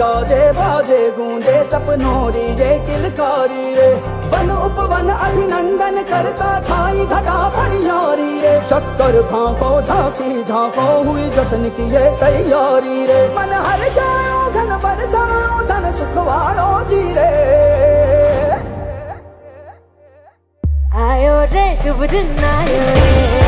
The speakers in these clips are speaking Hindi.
गूंजे सपनोरी, ये किलकारी रे। वन उपवन अभिनंदन करता छाई घटा परियारी रे। शक्कर भाको झांकी झांको हुई जश्न की ये तैयारी रे। मन हर जाओ धन बरसाओ धन सुखवाड़ो जी रे। आयो रे, शुभ दिन आयो रे।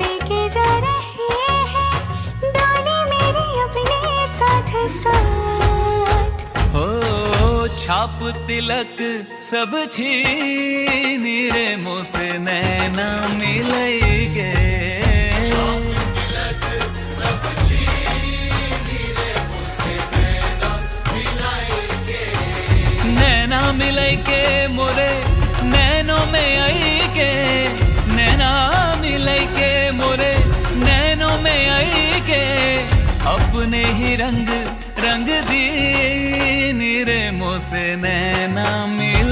लेके जा रहे हैं मेरी अपने साथ छाप तिलक सब छीन रे मुझसे, नैना मिलेगे। नैना मिले के मोरे, नैनो में आई के। नैना मिले के मोरे, नैनो में आई के। अपने ही रंग रंग दी निरे मोसे नैना मिले